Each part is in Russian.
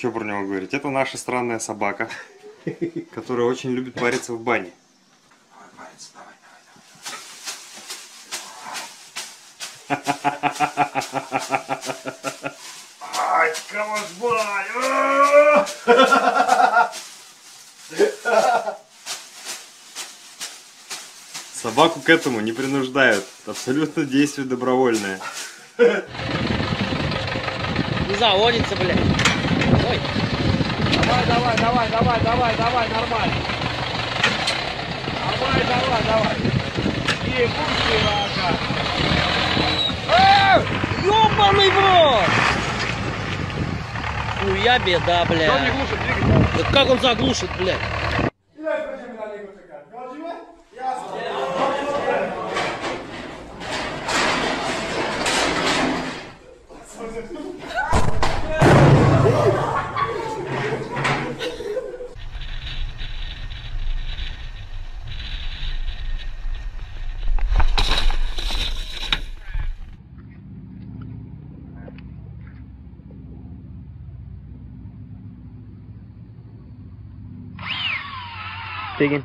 Что про него говорить? Это наша странная собака, которая очень любит париться в бане. Ай, калашбай! Собаку к этому не принуждают. Абсолютно действие добровольное. Не заводится, блядь. Ой. Давай, давай, давай, давай, давай, давай, нормально. Давай, давай, давай. И пусти, рака. А! Ёбаный в рот! Хуя беда, Что не блядь. глушит двигатель? Да как он заглушит, блядь? digging.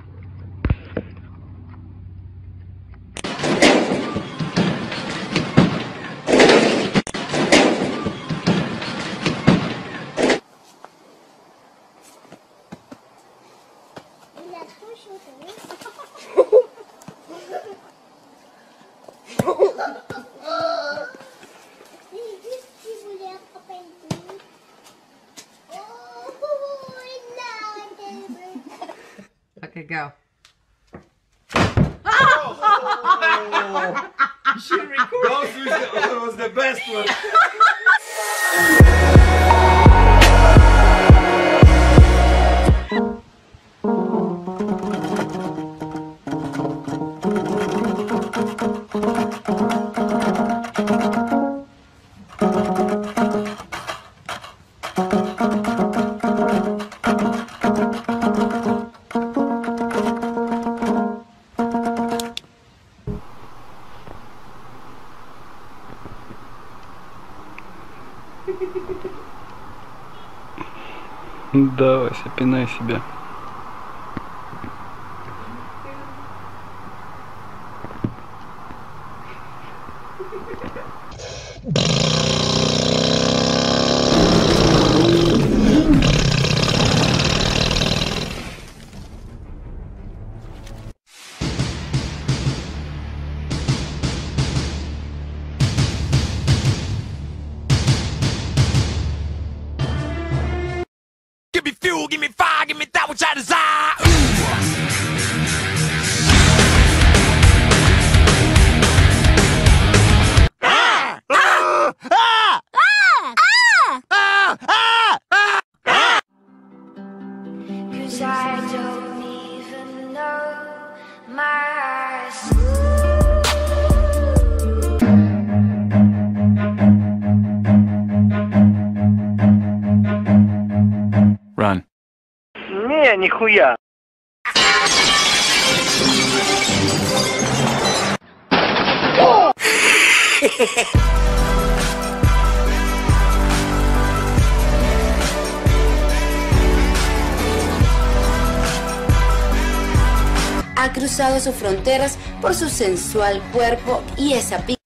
Ha! Okay, go. Oh! Those that was the best one. Да, Вася, пинай себя. Give fuel, give me fire, Не, нихуя. Ha cruzado sus fronteras por su sensual cuerpo y esa pica.